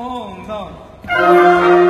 어, 나.